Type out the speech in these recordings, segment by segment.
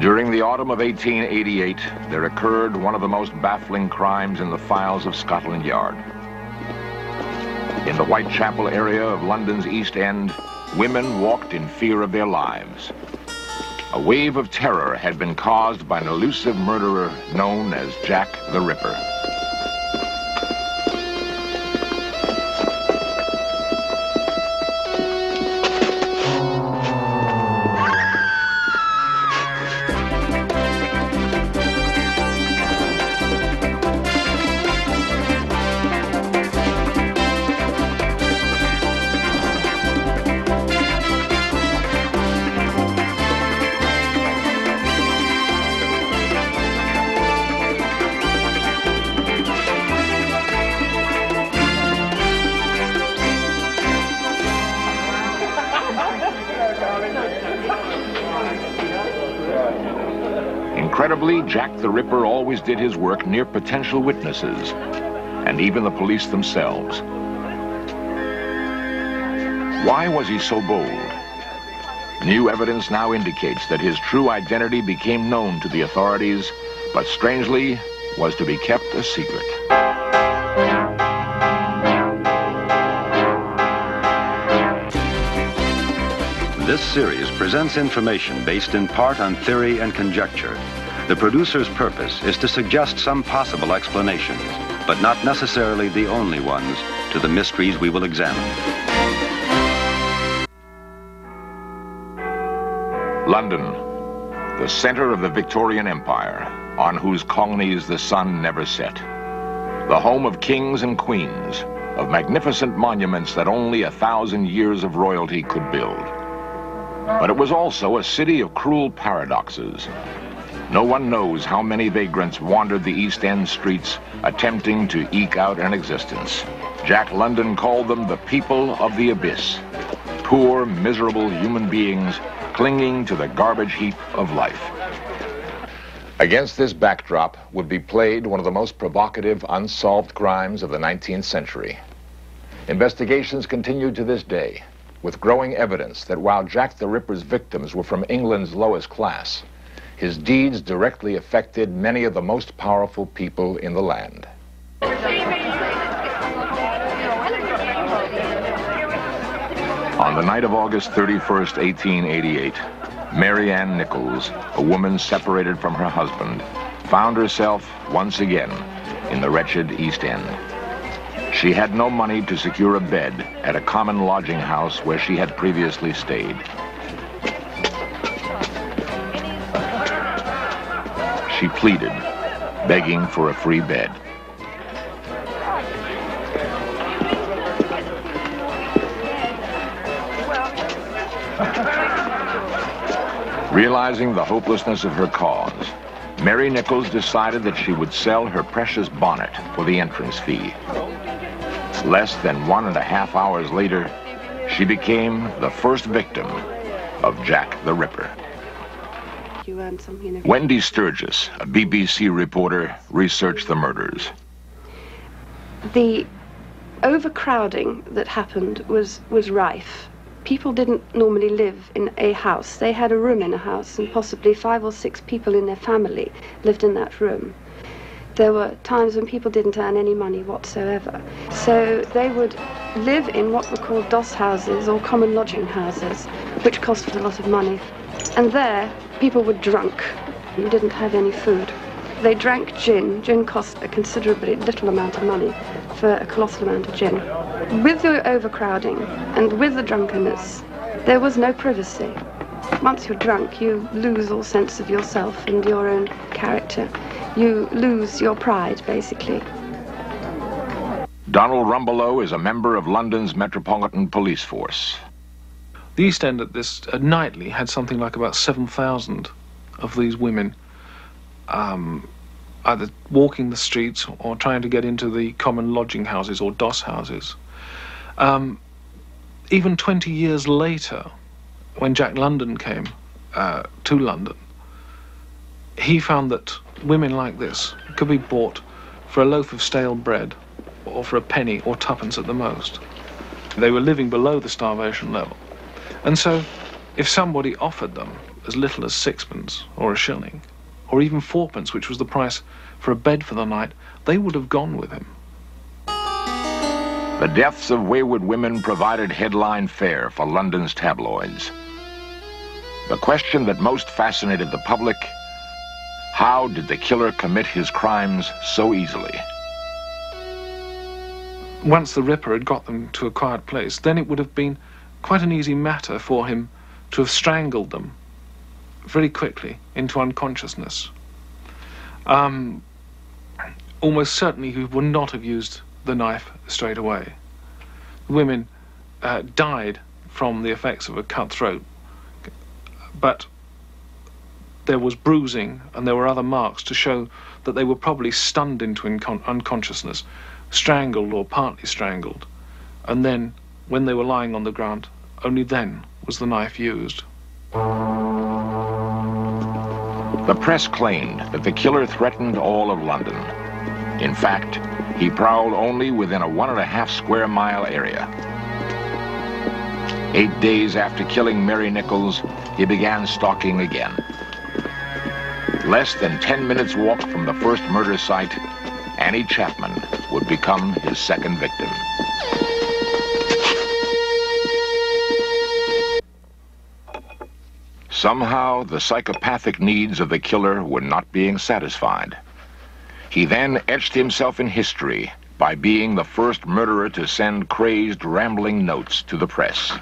During the autumn of 1888, there occurred one of the most baffling crimes in the files of Scotland Yard. In the Whitechapel area of London's East End, women walked in fear of their lives. A wave of terror had been caused by an elusive murderer known as Jack the Ripper. The Ripper always did his work near potential witnesses, and even the police themselves. Why was he so bold? New evidence now indicates that his true identity became known to the authorities, but strangely, was to be kept a secret. This series presents information based in part on theory and conjecture. The producer's purpose is to suggest some possible explanations, but not necessarily the only ones, to the mysteries we will examine. London, the center of the Victorian Empire, on whose colonies the sun never set. The home of kings and queens, of magnificent monuments that only a thousand years of royalty could build. But it was also a city of cruel paradoxes. No one knows how many vagrants wandered the East End streets attempting to eke out an existence. Jack London called them the people of the abyss. Poor, miserable human beings clinging to the garbage heap of life. Against this backdrop would be played one of the most provocative unsolved crimes of the 19th century. Investigations continue to this day, with growing evidence that while Jack the Ripper's victims were from England's lowest class, his deeds directly affected many of the most powerful people in the land. On the night of August 31st, 1888, Mary Ann Nichols, a woman separated from her husband, found herself once again in the wretched East End. She had no money to secure a bed at a common lodging house where she had previously stayed. She pleaded, begging for a free bed. Realizing the hopelessness of her cause, Mary Nichols decided that she would sell her precious bonnet for the entrance fee. Less than one and a half hours later, she became the first victim of Jack the Ripper. Wendy Sturgis, a BBC reporter, researched the murders. The overcrowding that happened was, was rife. People didn't normally live in a house. They had a room in a house, and possibly five or six people in their family lived in that room. There were times when people didn't earn any money whatsoever. So they would live in what were called doss houses or common lodging houses, which costed a lot of money. And there, people were drunk and didn't have any food. They drank gin. Gin cost a considerably little amount of money for a colossal amount of gin. With the overcrowding and with the drunkenness, there was no privacy. Once you're drunk, you lose all sense of yourself and your own character. You lose your pride, basically. Donald Rumbelow is a member of London's Metropolitan Police Force. The East End at this at nightly had something like about 7,000 of these women um, either walking the streets or trying to get into the common lodging houses or doss houses. Um, even 20 years later, when Jack London came uh, to London, he found that women like this could be bought for a loaf of stale bread or for a penny or twopence at the most. They were living below the starvation level. And so, if somebody offered them as little as sixpence or a shilling, or even fourpence, which was the price for a bed for the night, they would have gone with him. The deaths of wayward women provided headline fare for London's tabloids. The question that most fascinated the public, how did the killer commit his crimes so easily? Once the Ripper had got them to a quiet place, then it would have been quite an easy matter for him to have strangled them very quickly into unconsciousness. Um, almost certainly he would not have used the knife straight away. The women uh, died from the effects of a cut throat, but there was bruising and there were other marks to show that they were probably stunned into unconsciousness, strangled or partly strangled, and then, when they were lying on the ground, only then was the knife used. The press claimed that the killer threatened all of London. In fact, he prowled only within a one and a half square mile area. Eight days after killing Mary Nichols, he began stalking again. Less than 10 minutes walk from the first murder site, Annie Chapman would become his second victim. Somehow, the psychopathic needs of the killer were not being satisfied. He then etched himself in history by being the first murderer to send crazed, rambling notes to the press,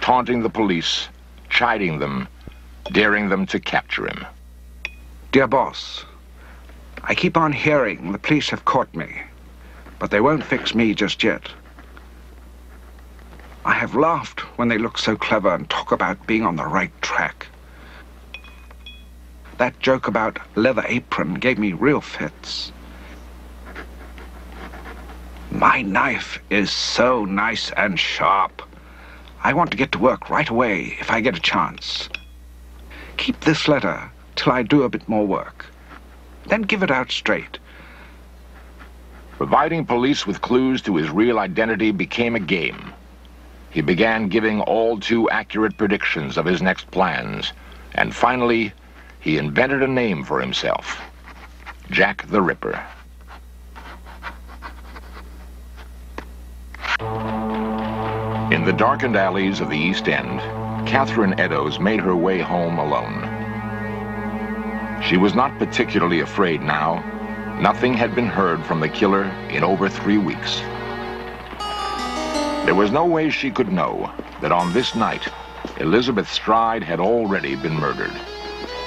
taunting the police, chiding them, daring them to capture him. Dear boss, I keep on hearing the police have caught me, but they won't fix me just yet. I have laughed when they look so clever and talk about being on the right track. That joke about leather apron gave me real fits. My knife is so nice and sharp. I want to get to work right away if I get a chance. Keep this letter till I do a bit more work. Then give it out straight. Providing police with clues to his real identity became a game. He began giving all too accurate predictions of his next plans, and finally, he invented a name for himself Jack the Ripper. In the darkened alleys of the East End, Catherine Eddowes made her way home alone. She was not particularly afraid now. Nothing had been heard from the killer in over three weeks. There was no way she could know that on this night, Elizabeth Stride had already been murdered.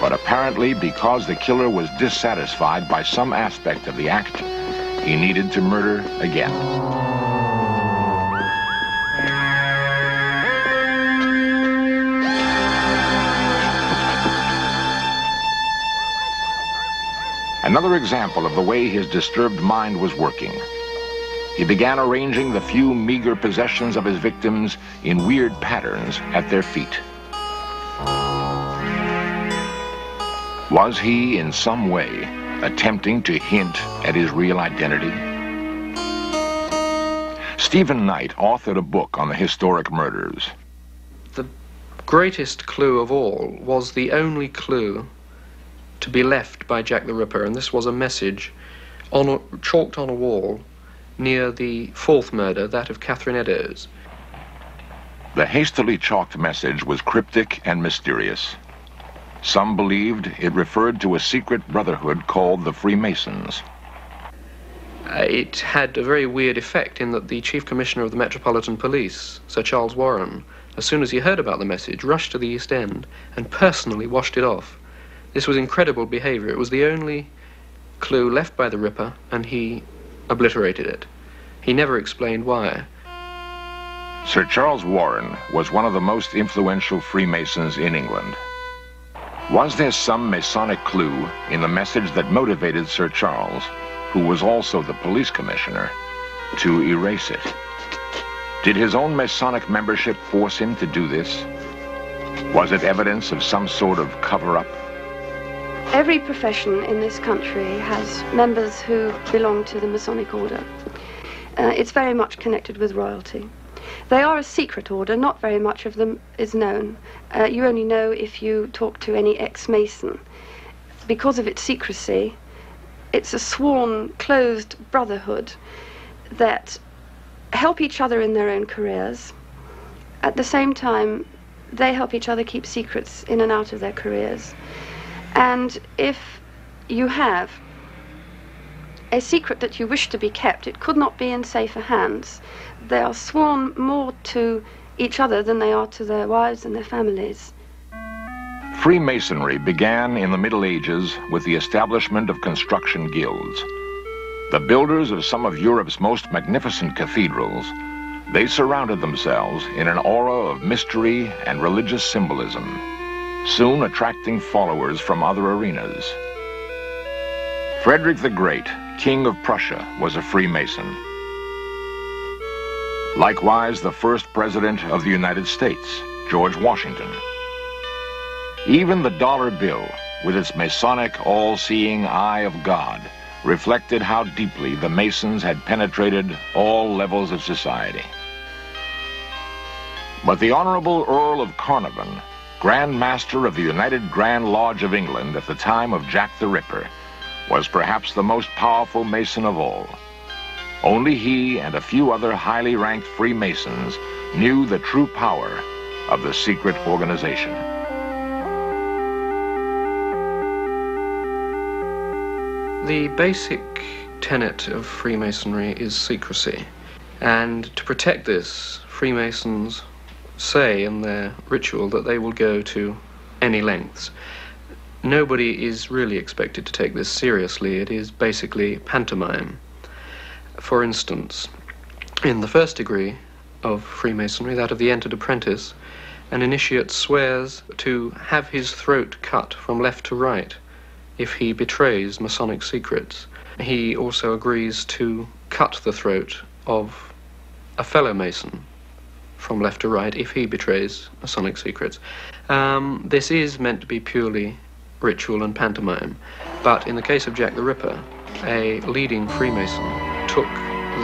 But apparently, because the killer was dissatisfied by some aspect of the act, he needed to murder again. Another example of the way his disturbed mind was working. He began arranging the few meager possessions of his victims in weird patterns at their feet. Was he, in some way, attempting to hint at his real identity? Stephen Knight authored a book on the historic murders. The greatest clue of all was the only clue to be left by Jack the Ripper, and this was a message on a, chalked on a wall near the fourth murder, that of Catherine Eddowes. The hastily chalked message was cryptic and mysterious. Some believed it referred to a secret brotherhood called the Freemasons. Uh, it had a very weird effect in that the Chief Commissioner of the Metropolitan Police, Sir Charles Warren, as soon as he heard about the message, rushed to the East End and personally washed it off. This was incredible behavior. It was the only clue left by the Ripper, and he obliterated it. He never explained why. Sir Charles Warren was one of the most influential Freemasons in England. Was there some Masonic clue in the message that motivated Sir Charles, who was also the police commissioner, to erase it? Did his own Masonic membership force him to do this? Was it evidence of some sort of cover-up? Every profession in this country has members who belong to the Masonic Order. Uh, it's very much connected with royalty. They are a secret order, not very much of them is known. Uh, you only know if you talk to any ex Mason. Because of its secrecy, it's a sworn, closed brotherhood that help each other in their own careers. At the same time, they help each other keep secrets in and out of their careers. And if you have a secret that you wish to be kept, it could not be in safer hands. They are sworn more to each other than they are to their wives and their families. Freemasonry began in the Middle Ages with the establishment of construction guilds. The builders of some of Europe's most magnificent cathedrals, they surrounded themselves in an aura of mystery and religious symbolism, soon attracting followers from other arenas. Frederick the Great King of Prussia, was a Freemason. Likewise, the first President of the United States, George Washington. Even the dollar bill, with its Masonic all-seeing eye of God, reflected how deeply the Masons had penetrated all levels of society. But the Honorable Earl of Carnarvon, Grand Master of the United Grand Lodge of England at the time of Jack the Ripper, was perhaps the most powerful Mason of all. Only he and a few other highly ranked Freemasons knew the true power of the secret organization. The basic tenet of Freemasonry is secrecy. And to protect this, Freemasons say in their ritual that they will go to any lengths nobody is really expected to take this seriously. It is basically pantomime. For instance, in the first degree of Freemasonry, that of the entered apprentice, an initiate swears to have his throat cut from left to right if he betrays Masonic secrets. He also agrees to cut the throat of a fellow Mason from left to right if he betrays Masonic secrets. Um, this is meant to be purely ritual and pantomime. But in the case of Jack the Ripper, a leading Freemason took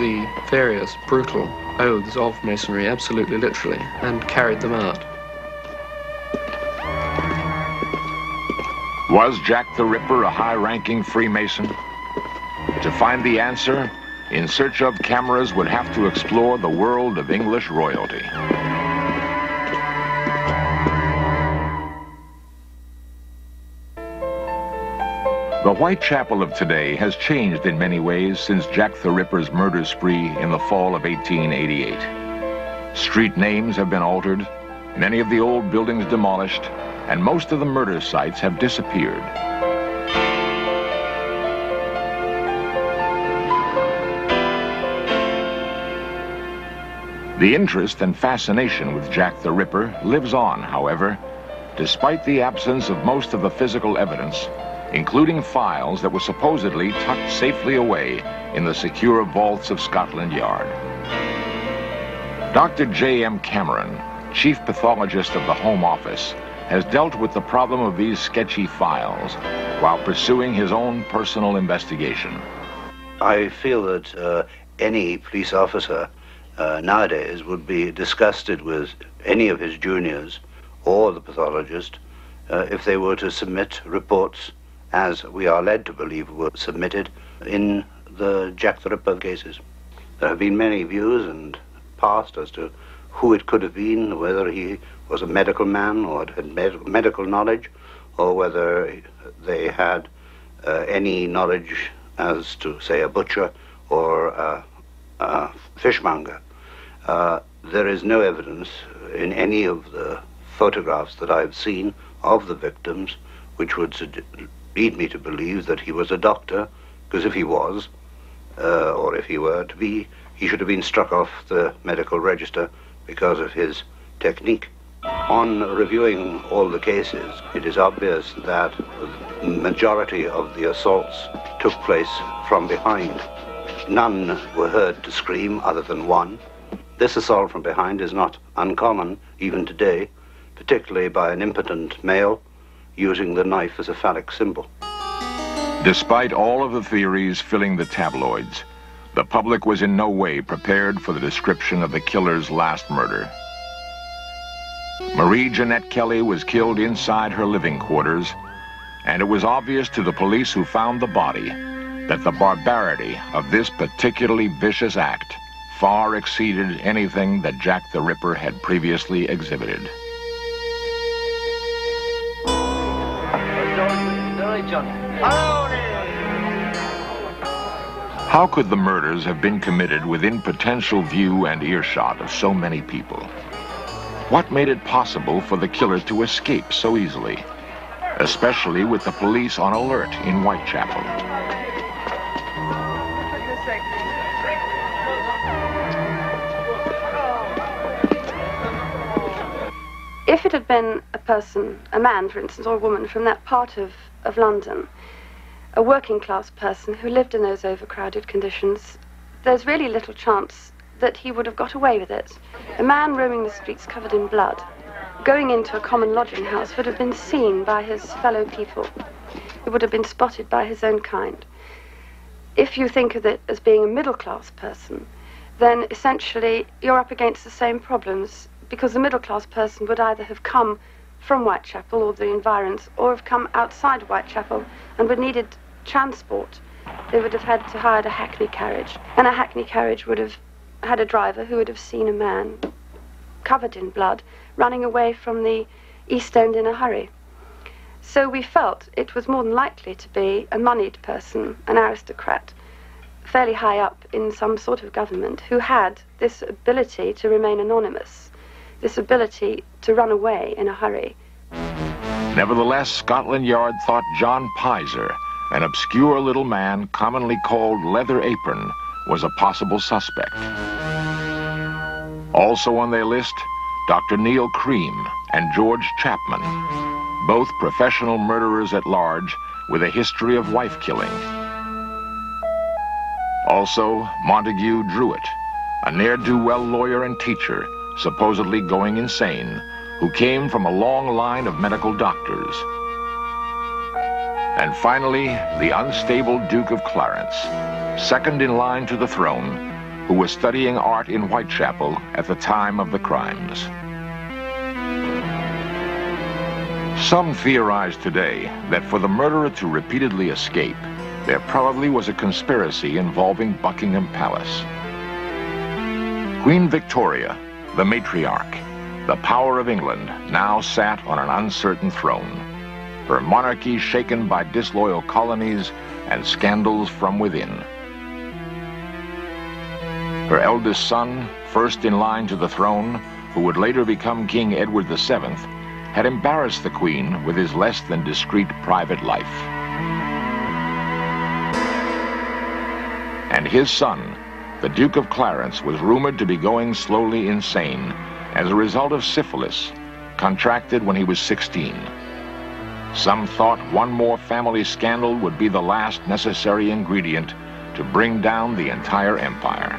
the various brutal oaths of Masonry absolutely literally and carried them out. Was Jack the Ripper a high-ranking Freemason? To find the answer, In Search of cameras would have to explore the world of English royalty. The Whitechapel of today has changed in many ways since Jack the Ripper's murder spree in the fall of 1888. Street names have been altered, many of the old buildings demolished, and most of the murder sites have disappeared. The interest and fascination with Jack the Ripper lives on, however, despite the absence of most of the physical evidence including files that were supposedly tucked safely away in the secure vaults of Scotland Yard. Dr. J.M. Cameron, chief pathologist of the Home Office, has dealt with the problem of these sketchy files while pursuing his own personal investigation. I feel that uh, any police officer uh, nowadays would be disgusted with any of his juniors or the pathologist uh, if they were to submit reports as we are led to believe were submitted in the Jack the Ripper cases. There have been many views and passed as to who it could have been, whether he was a medical man or had med- medical knowledge, or whether they had uh, any knowledge as to, say, a butcher or a, a fishmonger. Uh, there is no evidence in any of the photographs that I've seen of the victims which would lead me to believe that he was a doctor, because if he was, uh, or if he were to be, he should have been struck off the medical register because of his technique. On reviewing all the cases, it is obvious that the majority of the assaults took place from behind. None were heard to scream other than one. This assault from behind is not uncommon even today, particularly by an impotent male using the knife as a phallic symbol. Despite all of the theories filling the tabloids, the public was in no way prepared for the description of the killer's last murder. Marie Jeanette Kelly was killed inside her living quarters, and it was obvious to the police who found the body that the barbarity of this particularly vicious act far exceeded anything that Jack the Ripper had previously exhibited. How could the murders have been committed within potential view and earshot of so many people? What made it possible for the killer to escape so easily, especially with the police on alert in Whitechapel? If it had been a person, a man, for instance, or a woman from that part of, of London, a working class person who lived in those overcrowded conditions, there's really little chance that he would have got away with it. A man roaming the streets covered in blood, going into a common lodging house, would have been seen by his fellow people. He would have been spotted by his own kind. If you think of it as being a middle class person, then essentially you're up against the same problems because the middle class person would either have come from Whitechapel or the environs or have come outside Whitechapel and would needed transport. They would have had to hire a hackney carriage, and a hackney carriage would have had a driver who would have seen a man covered in blood running away from the East End in a hurry. So we felt it was more than likely to be a moneyed person, an aristocrat, fairly high up in some sort of government, who had this ability to remain anonymous, this ability to run away in a hurry. Nevertheless, Scotland Yard thought John Pizer, an obscure little man commonly called Leather Apron, was a possible suspect. Also on their list, Dr. Neil Cream and George Chapman, both professional murderers at large with a history of wife killing. Also, Montague Druitt, a ne'er-do-well lawyer and teacher, supposedly going insane, who came from a long line of medical doctors. And finally, the unstable Duke of Clarence, second in line to the throne, who was studying art in Whitechapel at the time of the crimes. Some theorize today that for the murderer to repeatedly escape, there probably was a conspiracy involving Buckingham Palace. Queen Victoria, the matriarch, the power of England, now sat on an uncertain throne, her monarchy shaken by disloyal colonies and scandals from within. Her eldest son, first in line to the throne, who would later become King Edward VII, had embarrassed the Queen with his less than discreet private life. His son, the Duke of Clarence, was rumored to be going slowly insane as a result of syphilis, contracted when he was 16. Some thought one more family scandal would be the last necessary ingredient to bring down the entire empire.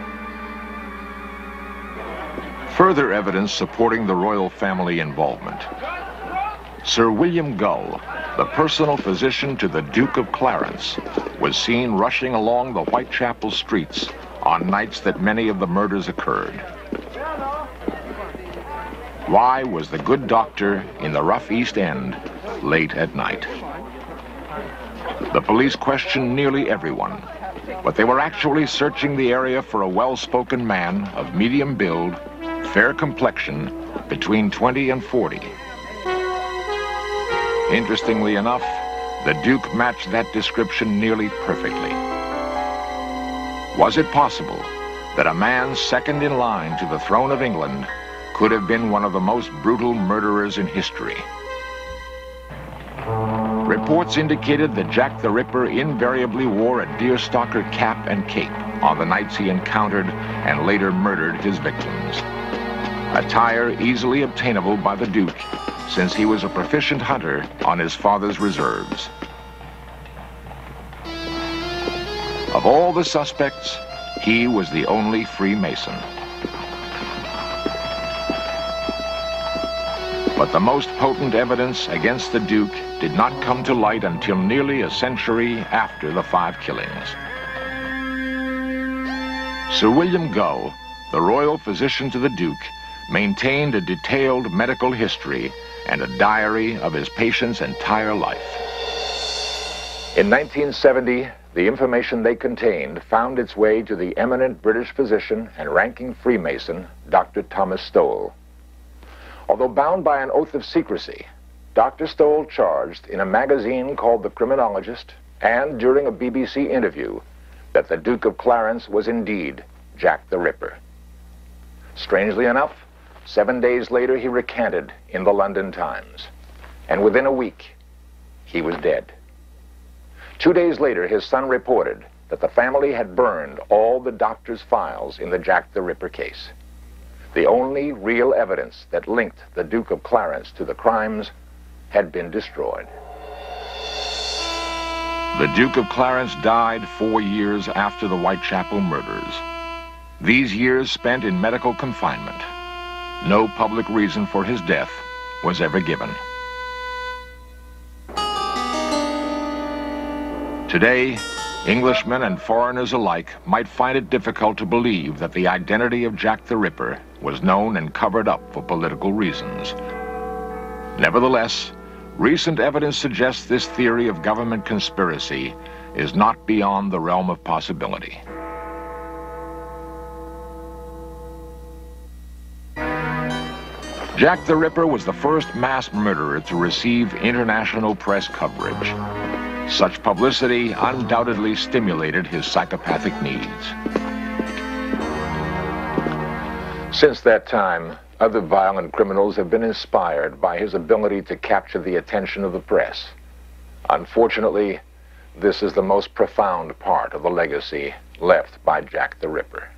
Further evidence supporting the royal family involvement. Sir William Gull, the personal physician to the Duke of Clarence, was seen rushing along the Whitechapel streets on nights that many of the murders occurred. Why was the good doctor in the rough East End late at night? The police questioned nearly everyone, but they were actually searching the area for a well-spoken man of medium build, fair complexion, between 20 and 40. Interestingly enough, the Duke matched that description nearly perfectly. Was it possible that a man second in line to the throne of England could have been one of the most brutal murderers in history? Reports indicated that Jack the Ripper invariably wore a deerstalker cap and cape on the nights he encountered and later murdered his victims. Attire easily obtainable by the Duke since he was a proficient hunter on his father's reserves. Of all the suspects, he was the only Freemason. But the most potent evidence against the Duke did not come to light until nearly a century after the five killings. Sir William Gull, the royal physician to the Duke, maintained a detailed medical history and a diary of his patient's entire life. In 1970, the information they contained found its way to the eminent British physician and ranking Freemason, Dr. Thomas Stowell. Although bound by an oath of secrecy, Dr. Stowell charged in a magazine called The Criminologist and during a BBC interview that the Duke of Clarence was indeed Jack the Ripper. Strangely enough, seven days later he recanted in the London Times, and within a week, he was dead. Two days later, his son reported that the family had burned all the doctor's files in the Jack the Ripper case. The only real evidence that linked the Duke of Clarence to the crimes had been destroyed. The Duke of Clarence died four years after the Whitechapel murders. These years spent in medical confinement. No public reason for his death was ever given. Today, Englishmen and foreigners alike might find it difficult to believe that the identity of Jack the Ripper was known and covered up for political reasons. Nevertheless, recent evidence suggests this theory of government conspiracy is not beyond the realm of possibility. Jack the Ripper was the first mass murderer to receive international press coverage. Such publicity undoubtedly stimulated his psychopathic needs. Since that time, other violent criminals have been inspired by his ability to capture the attention of the press. Unfortunately, this is the most profound part of the legacy left by Jack the Ripper.